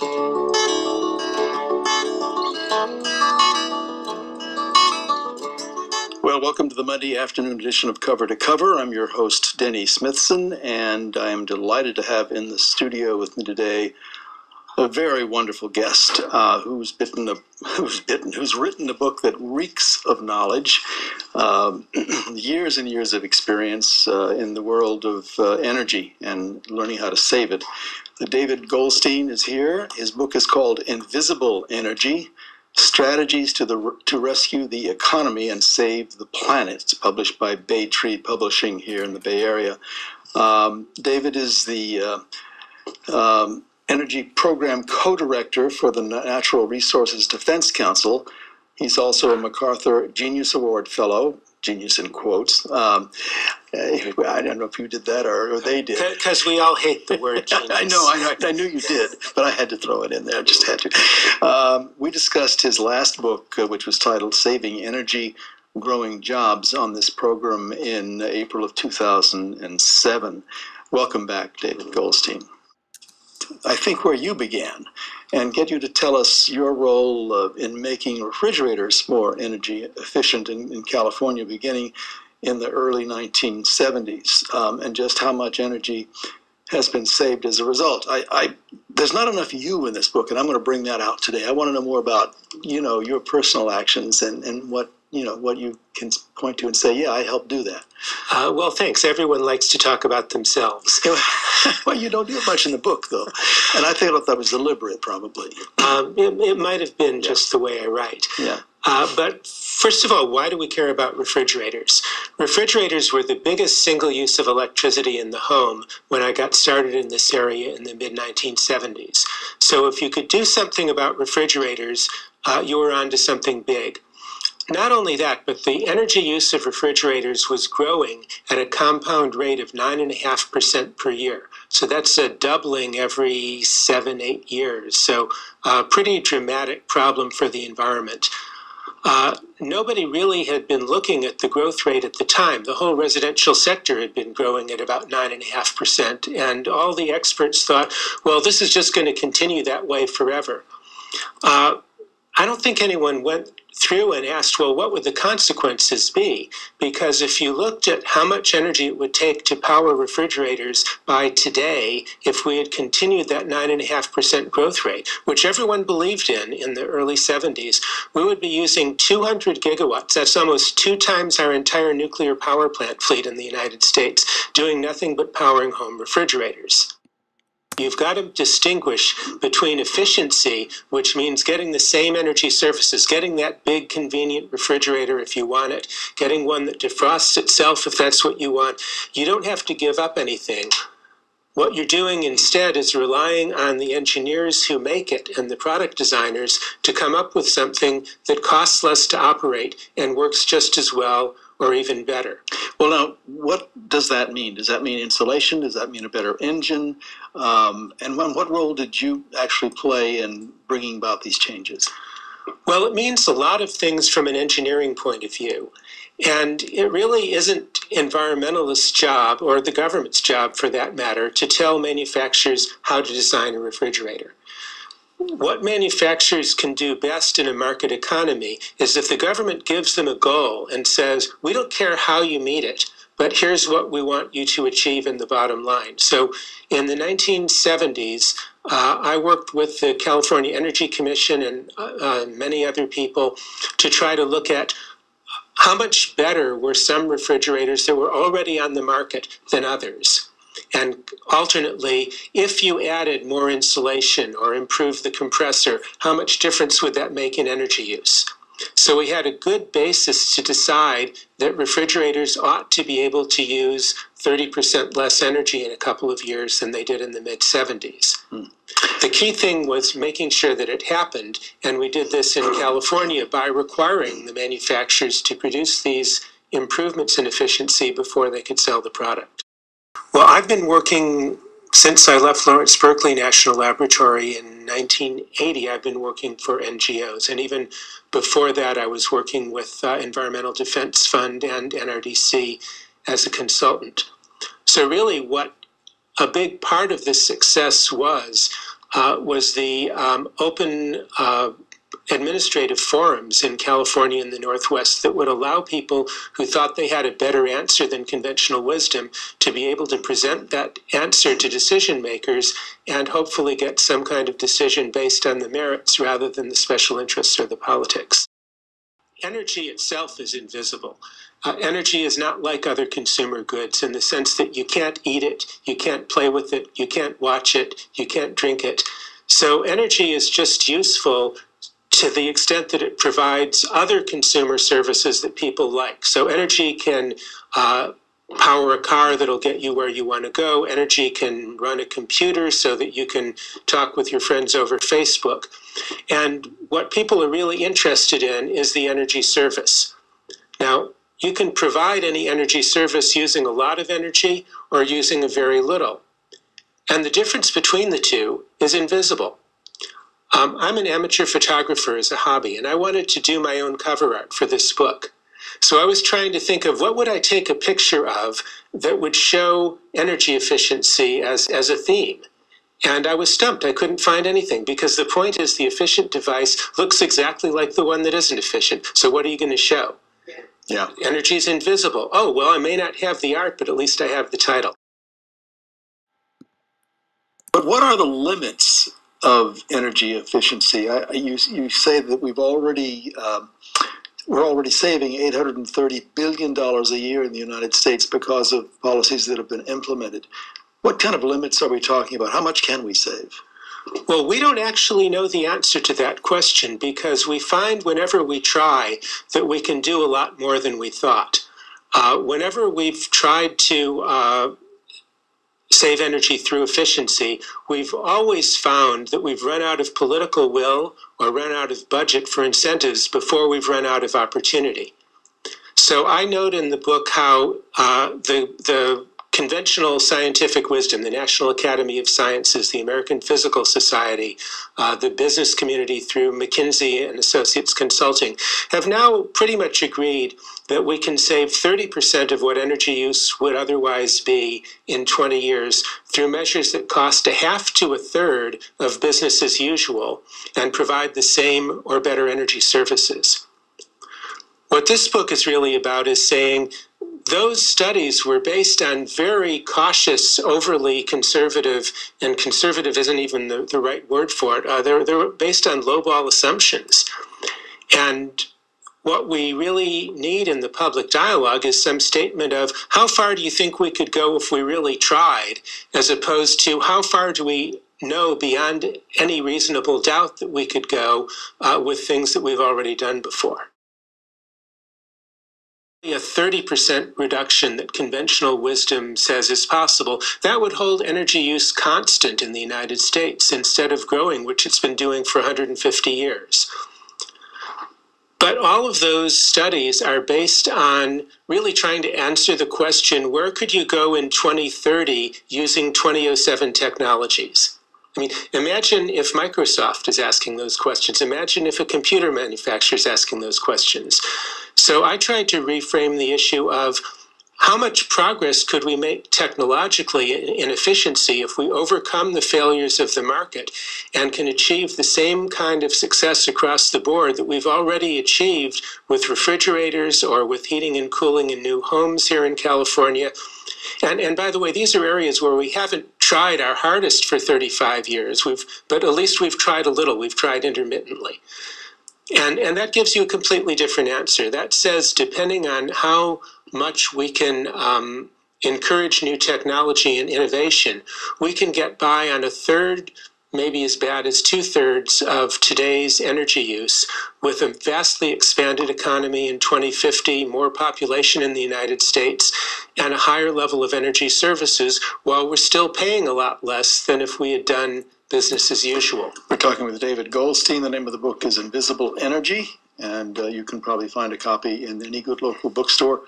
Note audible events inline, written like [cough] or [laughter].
Well, welcome to the Monday afternoon edition of Cover to Cover. I'm your host, Denny Smithson, and I'm delighted to have in the studio with me today a very wonderful guest uh, who's bitten a, [laughs] who's bitten who's written a book that reeks of knowledge, um, [clears throat] years and years of experience uh, in the world of uh, energy and learning how to save it. David Goldstein is here. His book is called Invisible Energy Strategies to, the, to Rescue the Economy and Save the Planet. It's published by Bay Tree Publishing here in the Bay Area. Um, David is the uh, um, Energy Program Co Director for the Natural Resources Defense Council. He's also a MacArthur Genius Award Fellow, genius in quotes. Um, I don't know if you did that or, or they did. Because we all hate the word genius. [laughs] I know, I I knew you did, but I had to throw it in there. I just had to. Um, we discussed his last book, uh, which was titled Saving Energy Growing Jobs, on this program in April of 2007. Welcome back, David Goldstein. I think where you began and get you to tell us your role uh, in making refrigerators more energy efficient in, in California beginning in the early 1970s um, and just how much energy has been saved as a result. I, I, there's not enough you in this book, and I'm going to bring that out today. I want to know more about you know your personal actions and, and what you know what you can point to and say, yeah, I helped do that. Uh, well, thanks. Everyone likes to talk about themselves. [laughs] well, you don't do it much in the book, though, and I think that was deliberate, probably. Um, it, it might have been just the way I write. Yeah. Uh, but first of all, why do we care about refrigerators? Refrigerators were the biggest single use of electricity in the home when I got started in this area in the mid 1970s. So if you could do something about refrigerators, uh, you were onto something big. Not only that, but the energy use of refrigerators was growing at a compound rate of 9.5% per year. So that's a doubling every seven, eight years. So a pretty dramatic problem for the environment. Uh, nobody really had been looking at the growth rate at the time. The whole residential sector had been growing at about 9.5%, and all the experts thought, well, this is just going to continue that way forever. Uh, I don't think anyone went through and asked, well, what would the consequences be? Because if you looked at how much energy it would take to power refrigerators by today, if we had continued that 9.5% growth rate, which everyone believed in in the early 70s, we would be using 200 gigawatts. That's almost two times our entire nuclear power plant fleet in the United States, doing nothing but powering home refrigerators. You've got to distinguish between efficiency, which means getting the same energy surfaces, getting that big convenient refrigerator if you want it, getting one that defrosts itself if that's what you want. You don't have to give up anything. What you're doing instead is relying on the engineers who make it and the product designers to come up with something that costs less to operate and works just as well or even better. Well, now, what does that mean? Does that mean insulation? Does that mean a better engine? Um, and when, what role did you actually play in bringing about these changes? Well, it means a lot of things from an engineering point of view. And it really isn't environmentalists' job, or the government's job for that matter, to tell manufacturers how to design a refrigerator what manufacturers can do best in a market economy is if the government gives them a goal and says, we don't care how you meet it, but here's what we want you to achieve in the bottom line. So in the 1970s, uh, I worked with the California Energy Commission and uh, uh, many other people to try to look at how much better were some refrigerators that were already on the market than others. And alternately, if you added more insulation or improved the compressor, how much difference would that make in energy use? So we had a good basis to decide that refrigerators ought to be able to use 30% less energy in a couple of years than they did in the mid 70s. Hmm. The key thing was making sure that it happened, and we did this in California by requiring the manufacturers to produce these improvements in efficiency before they could sell the product. Well, I've been working since I left Lawrence Berkeley National Laboratory in 1980. I've been working for NGOs, and even before that, I was working with uh, Environmental Defense Fund and NRDC as a consultant. So, really, what a big part of this success was uh, was the um, open uh, administrative forums in California and the Northwest that would allow people who thought they had a better answer than conventional wisdom to be able to present that answer to decision makers and hopefully get some kind of decision based on the merits rather than the special interests or the politics. Energy itself is invisible. Uh, energy is not like other consumer goods in the sense that you can't eat it, you can't play with it, you can't watch it, you can't drink it. So energy is just useful to the extent that it provides other consumer services that people like. So energy can uh, power a car that'll get you where you want to go. Energy can run a computer so that you can talk with your friends over Facebook. And what people are really interested in is the energy service. Now, you can provide any energy service using a lot of energy or using a very little. And the difference between the two is invisible. Um, I'm an amateur photographer as a hobby, and I wanted to do my own cover art for this book. So I was trying to think of what would I take a picture of that would show energy efficiency as, as a theme. And I was stumped. I couldn't find anything because the point is the efficient device looks exactly like the one that isn't efficient. So what are you going to show? Yeah. Energy is invisible. Oh, well, I may not have the art, but at least I have the title. But what are the limits of energy efficiency. I, you, you say that we've already um, we're already saving 830 billion dollars a year in the United States because of policies that have been implemented. What kind of limits are we talking about? How much can we save? Well, we don't actually know the answer to that question because we find whenever we try that we can do a lot more than we thought. Uh, whenever we've tried to uh, save energy through efficiency, we've always found that we've run out of political will or run out of budget for incentives before we've run out of opportunity. So I note in the book how uh, the, the conventional scientific wisdom, the National Academy of Sciences, the American Physical Society, uh, the business community through McKinsey and Associates Consulting, have now pretty much agreed that we can save 30% of what energy use would otherwise be in 20 years through measures that cost a half to a third of business as usual and provide the same or better energy services. What this book is really about is saying those studies were based on very cautious, overly conservative, and conservative isn't even the, the right word for it. Uh, they're, they're based on lowball assumptions. And what we really need in the public dialogue is some statement of how far do you think we could go if we really tried, as opposed to how far do we know beyond any reasonable doubt that we could go uh, with things that we've already done before a 30% reduction that conventional wisdom says is possible, that would hold energy use constant in the United States instead of growing, which it's been doing for 150 years. But all of those studies are based on really trying to answer the question where could you go in 2030 using 2007 technologies? I mean, imagine if Microsoft is asking those questions. Imagine if a computer manufacturer is asking those questions. So I tried to reframe the issue of how much progress could we make technologically in efficiency if we overcome the failures of the market and can achieve the same kind of success across the board that we've already achieved with refrigerators or with heating and cooling in new homes here in California? And, and by the way, these are areas where we haven't tried our hardest for 35 years, we've, but at least we've tried a little, we've tried intermittently. And, and that gives you a completely different answer. That says, depending on how much we can um, encourage new technology and innovation, we can get by on a third, maybe as bad as two thirds of today's energy use with a vastly expanded economy in 2050, more population in the United States, and a higher level of energy services while we're still paying a lot less than if we had done business as usual. We're talking with David Goldstein. The name of the book is Invisible Energy, and uh, you can probably find a copy in any good local bookstore.